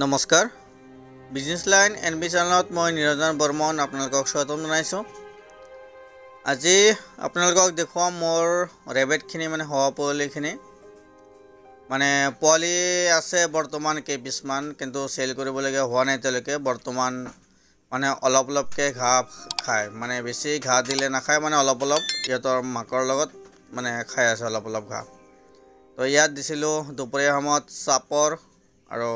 নমস্কাৰ। Business line N B চেনেলত মই নিৰঞ্জন বৰ্মন আপোনালোকক স্বাগতম জনাইছোঁ। আজি আপোনালোকক দেখুৱাম মোৰ ৰেবেটখিনি মানে হোৱা পোৱালিখিনি। মানে পোৱালি আছে বৰ্তমান কেইপিছমান কিন্তু চেল কৰিবলগীয়া হোৱা নাই এতিয়ালৈকে। বৰ্তমান মানে অলপ অলপকৈ ঘাঁহ খায়। মানে বেছি ঘাঁহ দিলে নাখায় মানে অলপ অলপ সিহঁতৰ মাকৰ লগত মানে খাই আছে অলপ অলপ ঘাঁহ। তো ইয়াত দিছিলোঁ দুপৰীয়া সময়ত চাপৰ আৰু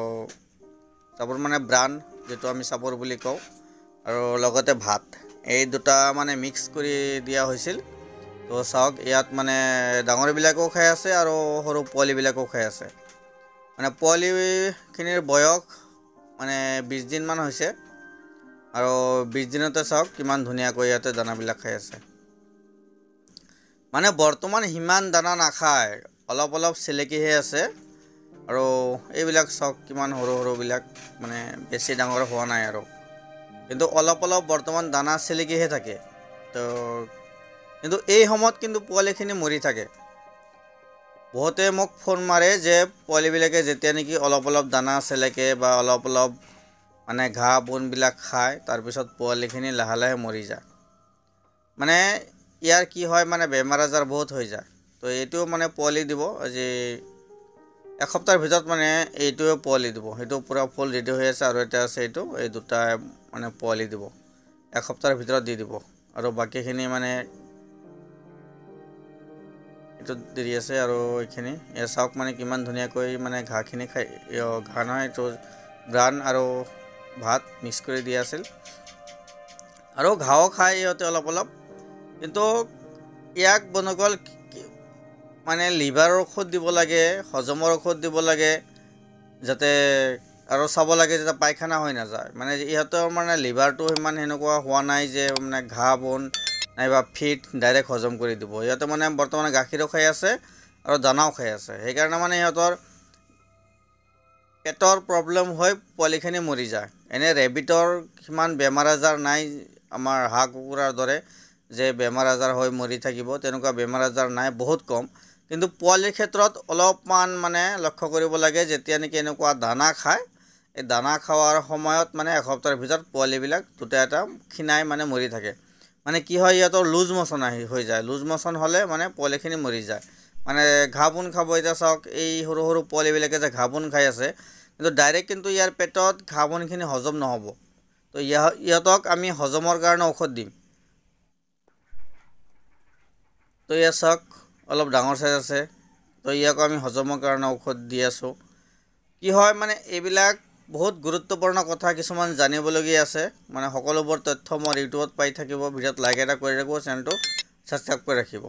চাপৰ মানে ব্ৰাণ যিটো আমি চাপৰ বুলি কওঁ আৰু লগতে ভাত। এই দুটা মানে মিক্স কৰি দিয়া হৈছিল। তো চাওক ইয়াত মানে ডাঙৰবিলাকেও খাই আছে আৰু সৰু পোৱালিবিলাকেও খাই আছে। মানে পোৱালিখিনিৰ বয়স মানে বিছ দিনমান হৈছে। আৰু বিছ দিনতে চাওক কিমান ধুনীয়াকৈ ইয়াতে দানাবিলাক খাই আছে। মানে বৰ্তমান সিমান দানা নাখায়। অলপ অলপ চেলেকিহে আছে। আৰু এইবিলাক চাওক কিমান সৰু সৰুবিলাক মানে বেছি ডাঙৰ হোৱা নাই আৰু। কিন্তু অলপ অলপ বৰ্তমান দানা চেলেকিহে থাকে। তো কিন্তু এই সময়ত কিন্তু পোৱালিখিনি মৰি থাকে। বহুতে মোক ফোন মাৰে যে পোৱালিবিলাকে যেতিয়া নেকি অলপ অলপ দানা চেলেকে বা অলপ অলপ মানে ঘাঁহ বনবিলাক খায় তাৰপিছত পোৱালিখিনি লাহে লাহে মৰি যায়। মানে ইয়াৰ কি হয় মানে বেমাৰ আজাৰ বহুত হৈ যায়। তো এইটোও মানে পোৱালি দিব আজি এসপ্তাহৰ ভিতৰত মানে এইটোৱে পোৱালি দিব। সেইটো পূৰা ফুল ৰেডি হৈ আছে আৰু এটা আছে এইটো এই দুটা মানে পোৱালি দিব। এসপ্তাহৰ ভিতৰত দি দিব। আৰু বাকীখিনি মানে এইটো দেৰি আছে আৰু এইখিনি। এয়া চাওক মানে কিমান ধুনীয়াকৈ মানে ঘাঁহখিনি খাই ঘাঁহ নহয় এইটো ব্ৰাণ আৰু ভাত মিক্স কৰি দিয়া আছিল। আৰু ঘাঁহো খায় ইহঁতে অলপ অলপ। কিন্তু ইয়াক বনগল মানে লিভাৰৰ ঔষধ দিব লাগে হজমৰ ঔষধ দিব লাগে যাতে আৰু চাব লাগে যাতে পায়খানা হৈ নাযায়। মানে ইহঁতৰ মানে লিভাৰটো সিমান সেনেকুৱা হোৱা নাই যে মানে ঘাঁহ বন নাইবা ফিট ডাইৰেক্ট হজম কৰি দিব। সিহঁতে মানে বৰ্তমান গাখীৰো খাই আছে আৰু দানাও খাই আছে। সেইকাৰণে মানে সিহঁতৰ পেটৰ প্ৰব্লেম হৈ পোৱালিখিনি মৰি যায়। এনেই ৰেবিটৰ সিমান বেমাৰ আজাৰ নাই আমাৰ হাঁহ কুকুৰাৰ দৰে যে বেমাৰ আজাৰ হৈ মৰি থাকিব তেনেকুৱা বেমাৰ আজাৰ নাই বহুত কম। কিন্তু পোৱালিৰ ক্ষেত্ৰত অলপমান মানে লক্ষ্য কৰিব লাগে যেতিয়া নেকি এনেকুৱা দানা খায় এই দানা খোৱাৰ সময়ত মানে এসপ্তাহৰ ভিতৰত পোৱালিবিলাক দুটা এটা ক্ষীণাই মানে মৰি থাকে। মানে কি হয় সিহঁতৰ লুজ মচন আহি হৈ যায়। লুজ মচন হ'লে মানে পোৱালিখিনি মৰি যায়। মানে ঘাঁহ বন খাব এতিয়া চাওক এই সৰু সৰু পোৱালিবিলাকে যে ঘাঁহ বন খাই আছে কিন্তু ডাইৰেক্ট কিন্তু ইয়াৰ পেটত ঘাঁহ বনখিনি হজম নহ'ব। তো ইহঁতক আমি হজমৰ কাৰণে ঔষধ দিম। তো ইয়াত চাওক অলপ ডাঙৰ চাইজ আছে। তো ইয়াকো আমি হজমৰ কাৰণে ঔষধ দি আছোঁ। কি হয় মানে এইবিলাক বহুত গুৰুত্বপূৰ্ণ কথা কিছুমান জানিবলগীয়া আছে। মানে সকলোবোৰ তথ্য মোৰ ইউটিউবত পাই থাকিব ভিডিঅ'ত লাইক এটা কৰি ৰাখিব চেনেলটো ছাবস্ক্ৰাইব কৰি ৰাখিব।